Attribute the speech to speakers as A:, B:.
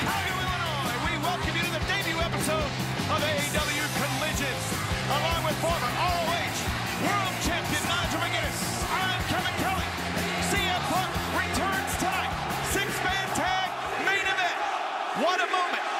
A: Chicago, Illinois. We welcome you to the debut episode of AEW Collision. Along with former ROH World Champion Nigel McGuinness, I'm Kevin Kelly. CM Punk returns tonight. Six-man tag main event. What a moment.